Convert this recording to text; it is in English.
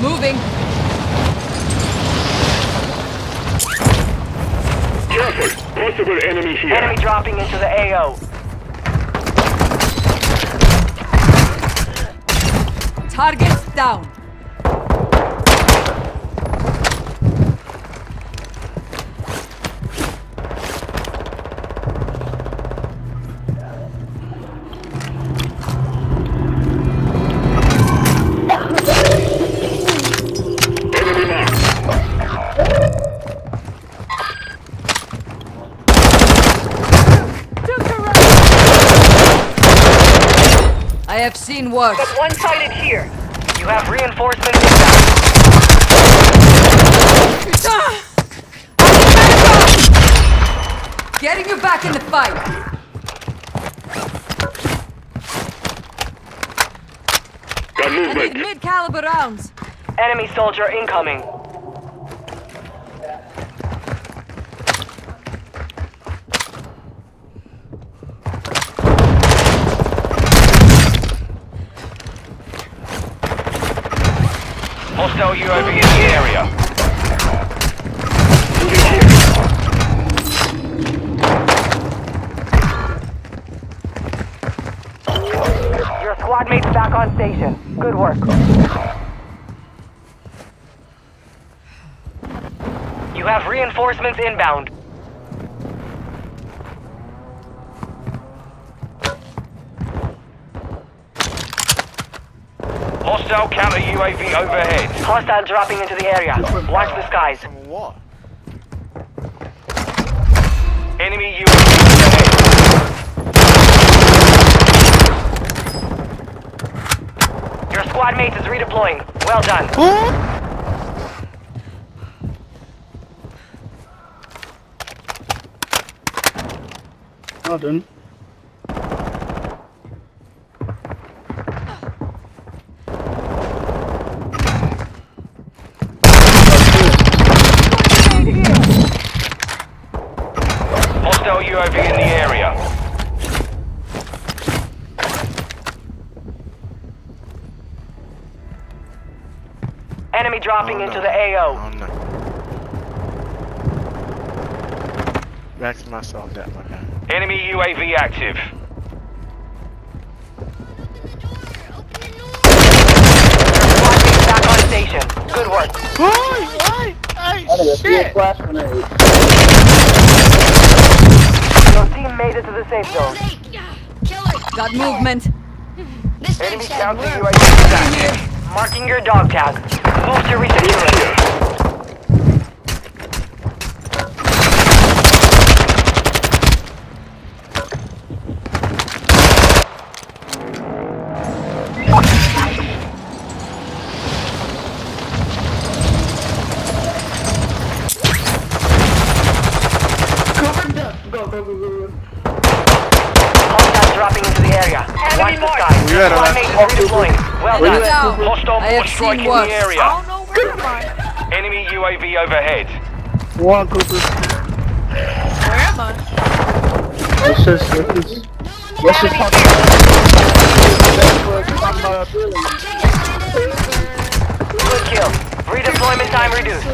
Moving. Careful! Possible enemy here. Enemy dropping into the AO. Targets down. I have seen worse. But one-sided here. You have reinforcements inbound. Getting you back in the fight. Got I need movement. mid-caliber rounds. Enemy soldier incoming. Hostile UAV in the area. Your squad mate's back on station. Good work. You have reinforcements inbound. Hostile counter UAV overhead. Hostile dropping into the area. Watch the skies. What? Enemy UAV overhead. Your squad mate is redeploying. Well done. Well done. Hostile UAV in the area. Enemy dropping into the AO. Oh no. Back to myself that my guy. Enemy UAV active. Back on station. Good work. Why? Why? Hey, I need a shit! The safe zone. Got movement. Enemy counter UAV is active. Marking your dog tag. Move to resecure it. Hostile dropping into the area. Watch the skies. We got it, Squad man. mate is redeploying. Well Enemy done. down. Hostile I mortar have strike seen in worse. the area. Enemy UAV overhead. One Cooper. Where am I? Let's just, let's just, let's just talk about Good kill. Redeployment time reduced.